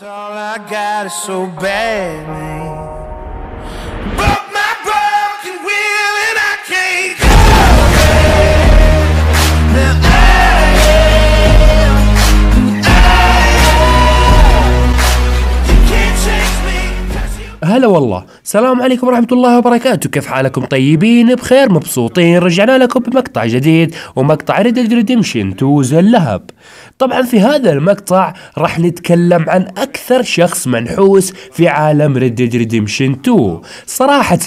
All I got is so bad, man. هلا والله. السلام عليكم ورحمة الله وبركاته. كيف حالكم طيبين؟ بخير مبسوطين. رجعنا لكم بمقطع جديد ومقطع Red Redemption 2 زي اللهب طبعا في هذا المقطع راح نتكلم عن أكثر شخص منحوس في عالم Red Redemption 2 صراحة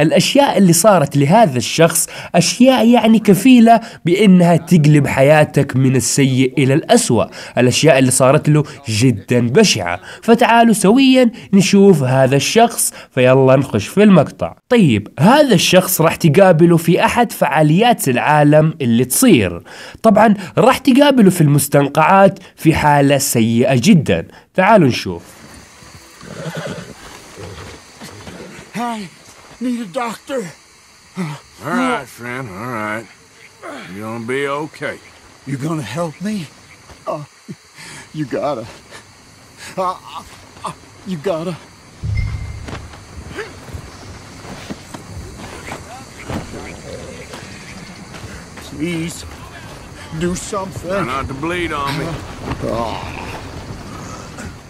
الأشياء اللي صارت لهذا الشخص أشياء يعني كفيلة بأنها تقلب حياتك من السيء إلى الأسوأ. الأشياء اللي صارت له جدا بشعة. فتعالوا سويا نشوف هذا الشخص فيلا نخش في المقطع طيب هذا الشخص راح تقابله في أحد فعاليات العالم اللي تصير طبعا راح تقابله في المستنقعات في حالة سيئة جدا تعالوا نشوف need a doctor. All right, friend, all right. You're gonna be okay. You gonna help me? Uh, you gotta. Uh, uh, you gotta. Please, do something. Try not to bleed on me. Oh.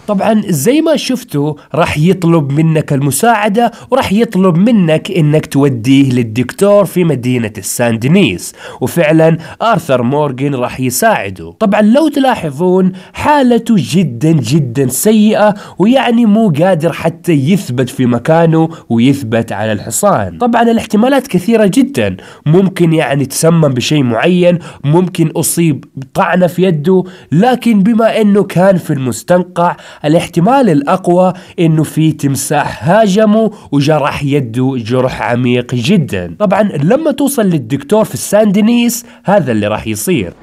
طبعا زي ما شفتوا راح يطلب منك المساعدة وراح يطلب منك إنك توديه للدكتور في مدينة السان دينيس. وفعلا آرثر مورغان راح يساعده. طبعا لو تلاحظون حالته جدا جدا سيئة ويعني مو قادر حتى يثبت في مكانه ويثبت على الحصان. طبعا الاحتمالات كثيرة جدا. ممكن يعني تسمم بشيء معين ممكن أصيب طعنة في يده لكن بما أنه كان في المستنقع الاحتمال الأقوى أنه في تمساح هاجمه وجرح يده جرح عميق جدا طبعا لما توصل للدكتور في الساندينيس هذا اللي راح يصير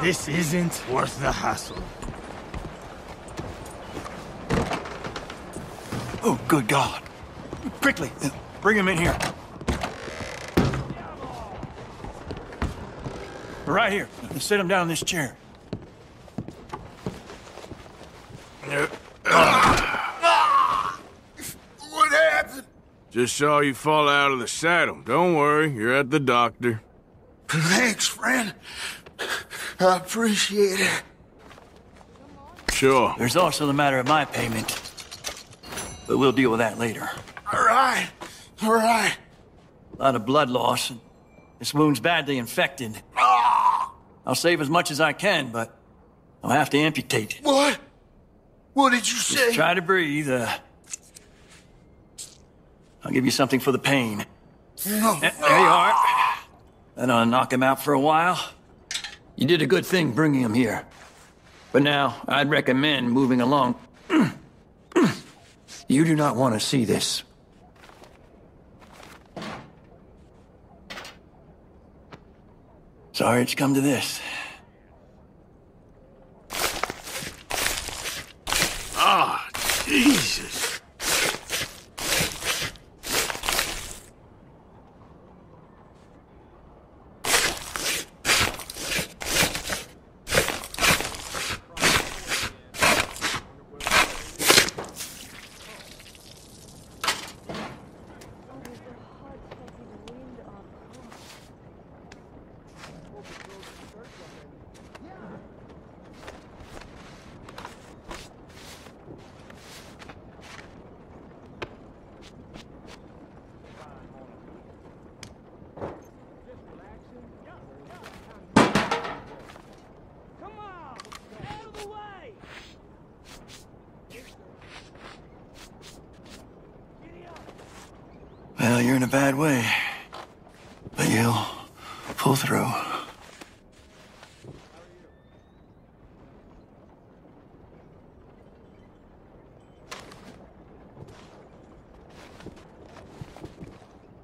This isn't worth the hassle. Oh, good God. Quickly, bring him in here. Right here. Sit him down in this chair. What happened? Just saw you fall out of the saddle. Don't worry, you're at the doctor. Thanks, friend. I appreciate it. Sure. There's also the matter of my payment. But we'll deal with that later. All right. All right. A lot of blood loss, and this wound's badly infected. I'll save as much as I can, but I'll have to amputate it. What? What did you say? Try to breathe. Uh, I'll give you something for the pain. No. There you are. That'll knock him out for a while. You did a good thing bringing him here. But now, I'd recommend moving along. you do not want to see this. Sorry it's come to this. Ah, Jesus. Well, you're in a bad way. But you'll pull through.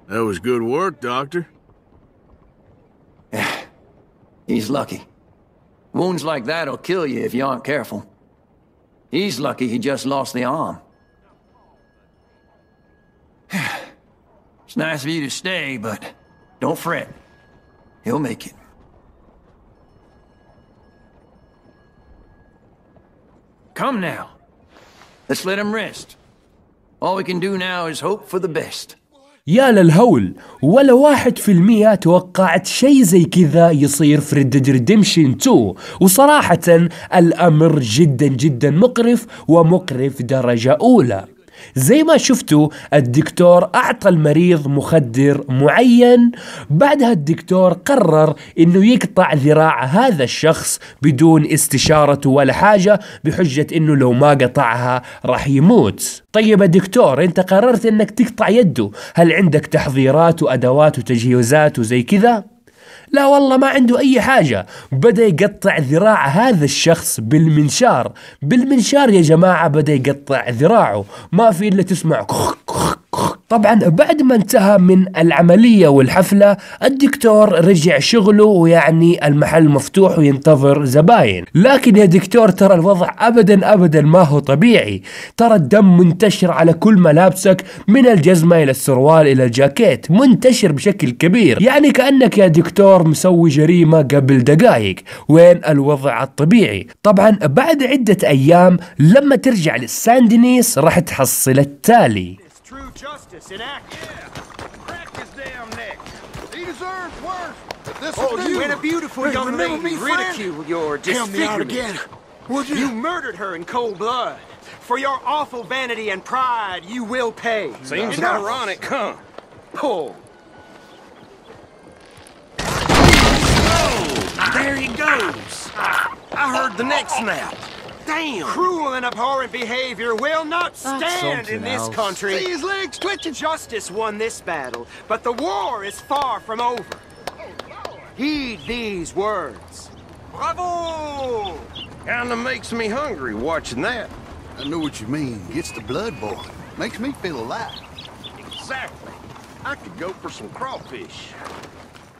That was good work, Doctor. Yeah, He's lucky. Wounds like that'll kill you if you aren't careful. He's lucky he just lost the arm. It's nice of you to stay, but Don't fret. He'll make it. Come now. Let's let him rest. All we can do now is hope for the best. يا للهول ولا واحد في المية توقعت شي زي كذا يصير في Red Dead Redemption 2 وصراحة الأمر جدا جدا مقرف ومقرف درجة أولى زي ما شفتوا الدكتور أعطى المريض مخدر معين. بعدها الدكتور قرر أنه يقطع ذراع هذا الشخص بدون استشارته ولا حاجة بحجة أنه لو ما قطعها راح يموت. طيب يا دكتور أنت قررت أنك تقطع يده. هل عندك تحضيرات وأدوات وتجهيزات وزي كذا؟ لا والله ما عنده أي حاجة بدأ يقطع ذراع هذا الشخص بالمنشار بالمنشار يا جماعة بدأ يقطع ذراعه ما في إلا تسمع كخ كخ. طبعا بعد ما انتهى من العملية والحفلة الدكتور رجع شغله ويعني المحل مفتوح وينتظر زباين. لكن يا دكتور ترى الوضع أبدا أبدا ما هو طبيعي. ترى الدم منتشر على كل ملابسك من الجزمة إلى السروال إلى الجاكيت. منتشر بشكل كبير. يعني كأنك يا دكتور مسوي جريمة قبل دقائق وين الوضع الطبيعي؟ طبعا بعد عدة أيام لما ترجع للساندنيس راح تحصل التالي. True justice in action. Crack his damn neck. He deserves worse. But this Oh, is you and a beautiful Hey, young lady me, friend? ridicule your Help me out disfigurement. again. Would you? You murdered her in cold blood. For your awful vanity and pride, you will pay. Seems Enough. ironic, huh? Pull. Oh, There he goes. I heard the neck snap. Damn. Cruel and abhorrent behavior will not stand in this country. See his legs twitching. Justice won this battle, but the war is far from over. Heed these words. Bravo! Kinda makes me hungry watching that. I know what you mean. Gets the blood boiling. Makes me feel alive. Exactly. I could go for some crawfish.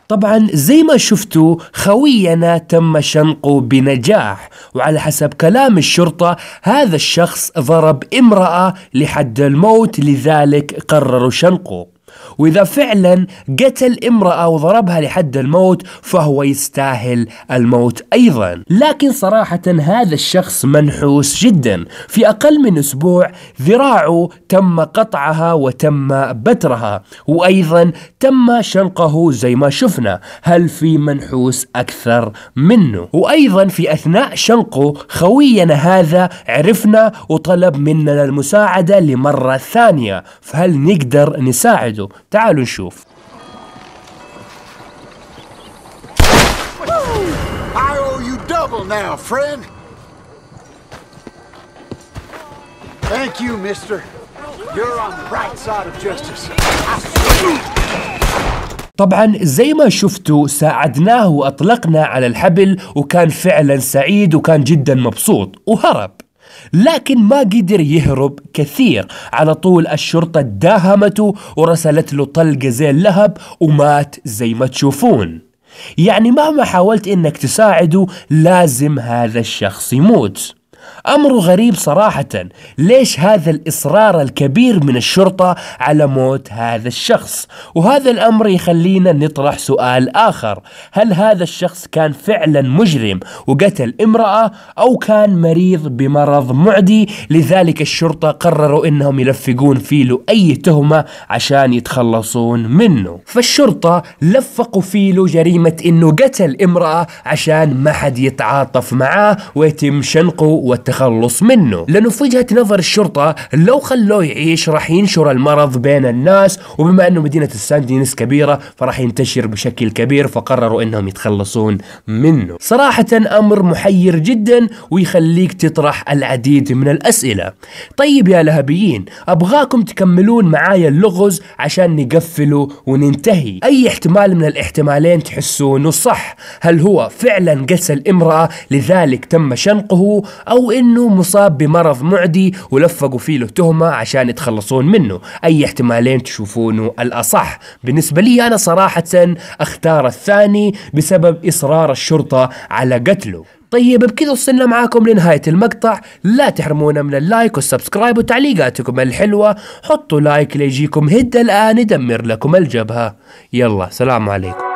طبعا زي ما شفتوا خوينا تم شنقه بنجاح وعلى حسب كلام الشرطة هذا الشخص ضرب امرأة لحد الموت لذلك قرروا شنقه. وإذا فعلا قتل امرأة وضربها لحد الموت فهو يستاهل الموت أيضا. لكن صراحة هذا الشخص منحوس جدا. في أقل من أسبوع ذراعه تم قطعها وتم بترها وأيضا تم شنقه زي ما شفنا. هل في منحوس أكثر منه؟ وأيضا في أثناء شنقه خوينا هذا عرفنا وطلب مننا المساعدة لمرة ثانية. فهل نقدر نساعده؟ تعالوا نشوف I owe you double now, friend. Thank you, mister. You're on the right side of justice. طبعا زي ما شفتوا ساعدناه وأطلقنا على الحبل وكان فعلا سعيد وكان جدا مبسوط وهرب لكن ما قدر يهرب كثير. على طول الشرطة داهمته ورسلت له طلقة زي اللهب ومات زي ما تشوفون. يعني مهما حاولت إنك تساعده لازم هذا الشخص يموت. أمر غريب صراحة. ليش هذا الإصرار الكبير من الشرطة على موت هذا الشخص؟ وهذا الأمر يخلينا نطرح سؤال آخر. هل هذا الشخص كان فعلا مجرم وقتل امرأة أو كان مريض بمرض معدي؟ لذلك الشرطة قرروا إنهم يلفقون فيله أي تهمة عشان يتخلصون منه. فالشرطة لفقوا فيله جريمة إنه قتل امرأة عشان ما حد يتعاطف معاه ويتم شنقه والتخلص منه. لأنه في وجهة نظر الشرطة لو خلوه يعيش راح ينشر المرض بين الناس وبما أنه مدينة الساندينس كبيرة فراح ينتشر بشكل كبير فقرروا أنهم يتخلصون منه. صراحة أمر محير جدا ويخليك تطرح العديد من الأسئلة. طيب يا لهبيين أبغاكم تكملون معايا اللغز عشان نقفله وننتهي. أي احتمال من الاحتمالين تحسونه صح؟ هل هو فعلا قتل امرأة لذلك تم شنقه أو إنه مصاب بمرض معدي ولفقوا فيه له تهمة عشان يتخلصون منه. أي احتمالين تشوفونه؟ الأصح. بالنسبة لي أنا صراحة أختار الثاني بسبب إصرار الشرطة على قتله. طيب بكذا وصلنا معاكم لنهاية المقطع. لا تحرمونا من ال like وال subscribe وتعليقاتكم الحلوة. حطوا like ليجيكم head الآن يدمر لكم الجبهة. يلا سلام عليكم.